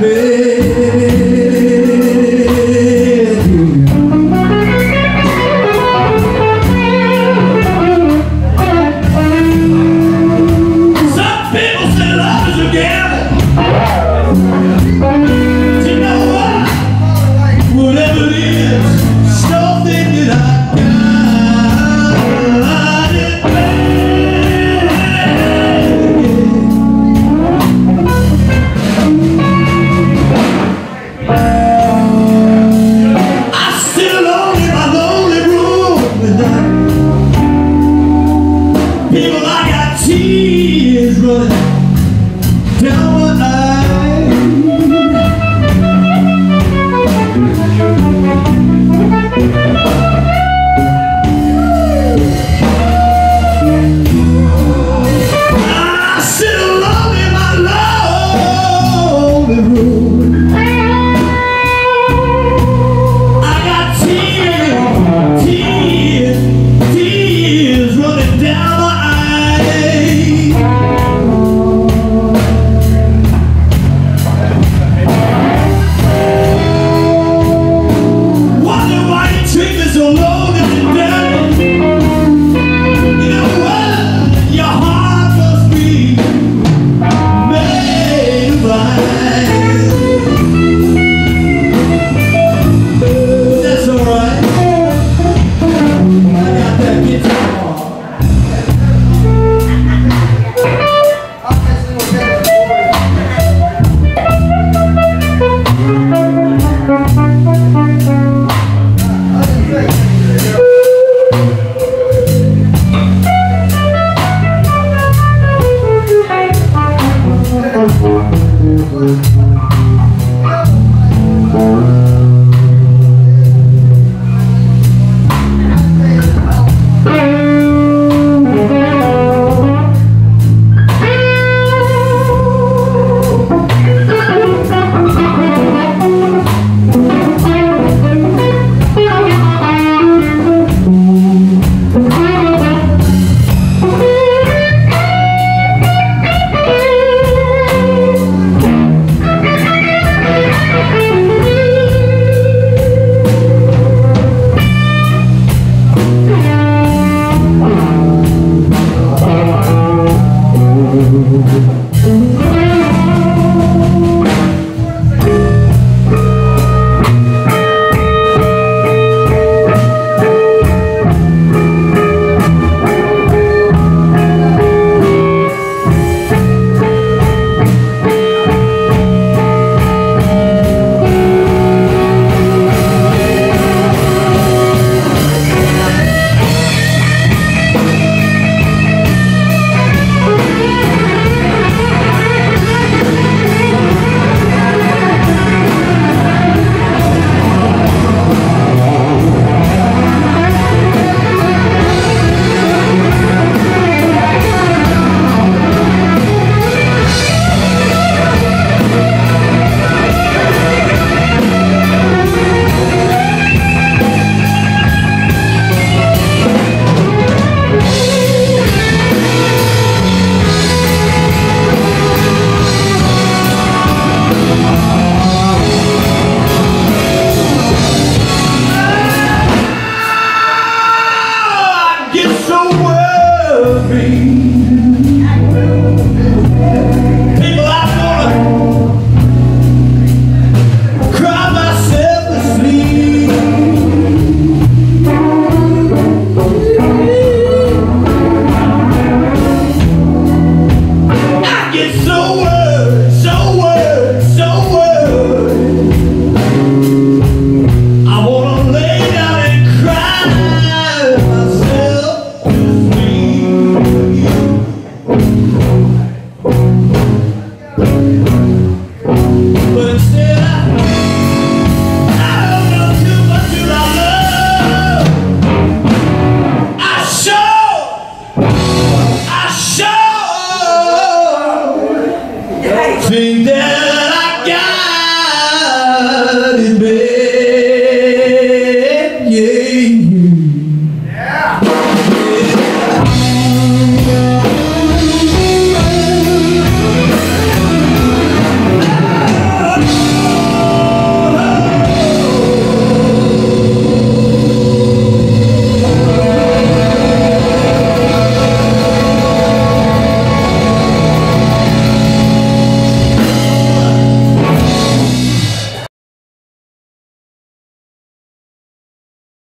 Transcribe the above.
내